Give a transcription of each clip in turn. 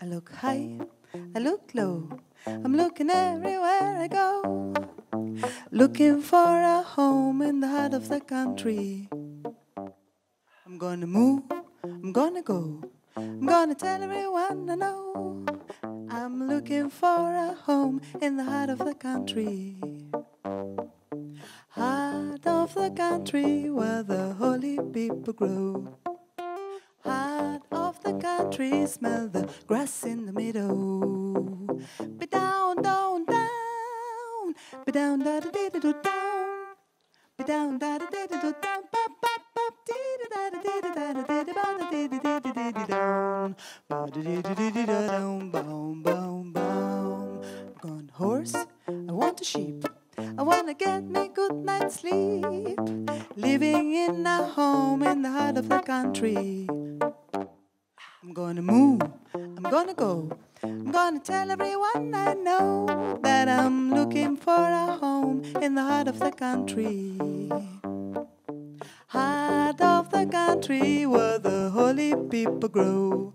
I look high, I look low. I'm looking everywhere I go. Looking for a home in the heart of the country. I'm gonna move, I'm gonna go. I'm gonna tell everyone I know. I'm looking for a home in the heart of the country. Heart of the country where the holy people grow. Heart of the country, smell the grass in the meadow. Be down, down, down. Be down, da da da da da down. Be down, da da da da da down. Pop, pop, pop, dee da da da da da da da da da dee da da da da down. Ba da dee da da da down, boom, boom. I wanna get me good night's sleep. Living in a home in the heart of the country. I'm gonna move, I'm gonna go. I'm gonna tell everyone I know that I'm looking for a home in the heart of the country. Heart of the country where the holy people grow.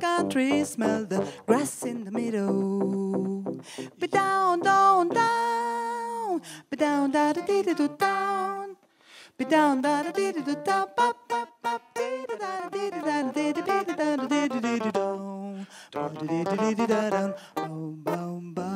Country, smell the grass in the meadow. Be down, down, down. Be down, da da dee do down. Be down, da da dee do down. Pop, pop, pop, dee da da dee da da dee da dee da da dee da dee da down. Da dee da dee da da. Boom, boom, boom.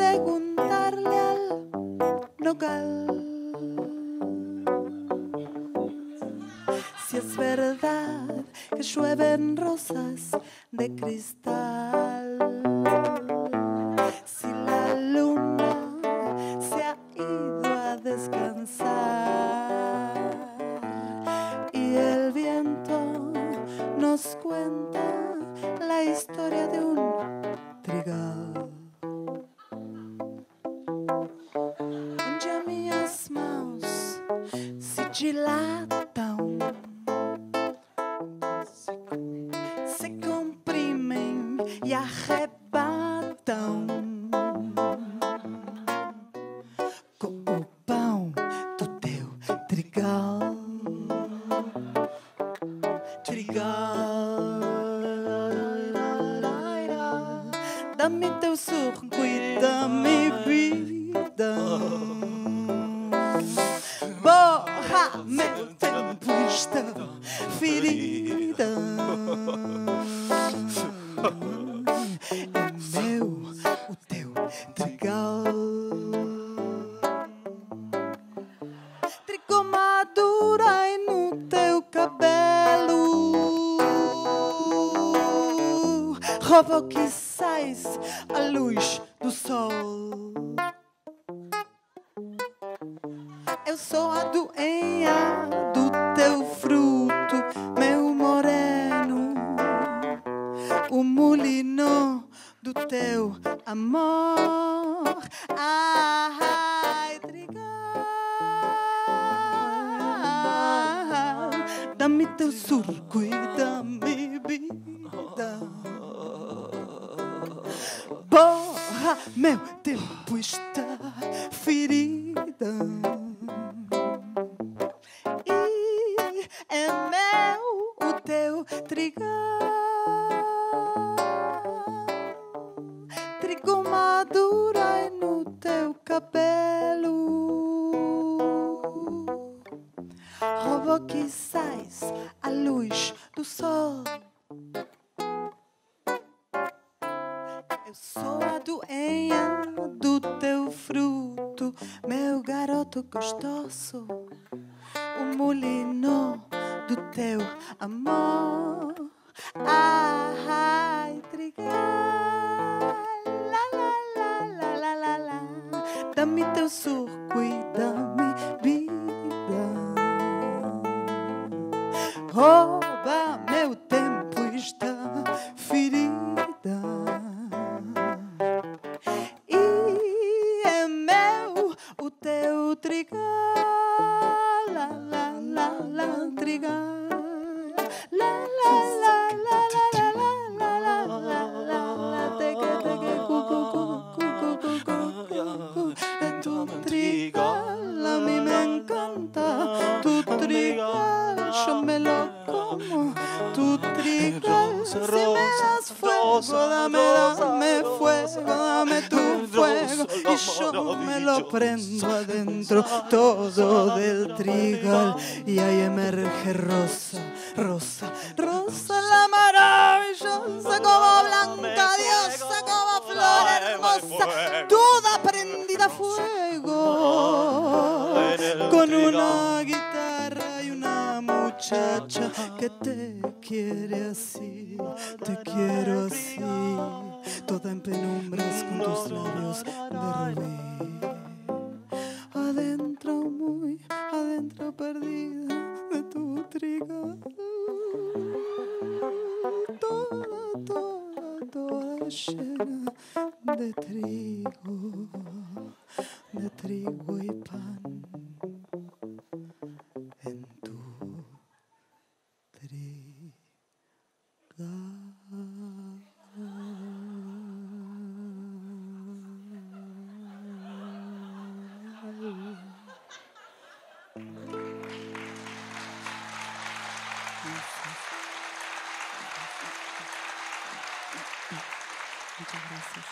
preguntarle al nogal si es verdad que llueven rosas de cristal. Dilatam, se comprimem e arrebatam com o pão do teu trigal. Trigal, dá-me teu surco e dá-me vida. Borra meu tempo esta ferida. É meu o teu trigal. Tricomadura e no teu cabelo. Rouba o que sais à luz do sol. Eu sou a doenha do teu fruto, meu moreno. O mulino do teu amor. Ai, trigal. Dá-me teu surco e dá-me vida. Borra meu tempo está ferida. Trigo madura é no teu cabelo. Roubo que sais à luz do sol. Eu sou a doenha do teu fruto, meu garoto gostoso. O molino do teu amor. Ai, trigal. tome teu surco e dá. Dame, fuego, dame tu fuego y yo me lo prendo adentro todo del trigal y ahí emerge rosa, rosa, rosa la maravillosa como blanca diosa, como flor hermosa, toda prendida a fuego. Con una guitarra y una muchacha que te quiere así, te quiero así, toda en penumbras con tus labios de rubí. Adentro, muy adentro, perdida de tu trigal. Toda, toda, toda llena de trigo, de trigo y pan. Muchas gracias.